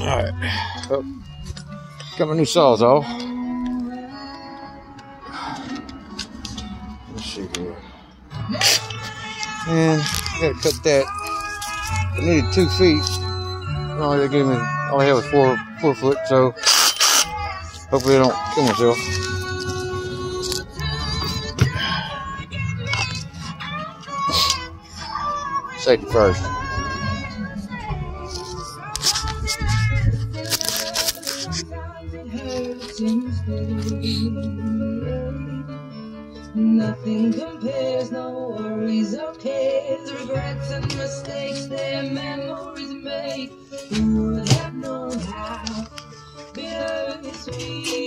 Alright. Oh. Got my new saws off. Let's see here. And gotta cut that. I needed two feet. Only they gave me all I had was four four foot, so hopefully I don't kill myself. Safety first. Nothing compares, no worries or cares, regrets and mistakes, their memories make. Who would have known how bittersweet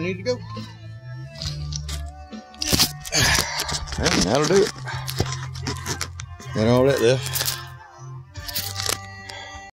I need to go. And that'll do it. And all that left.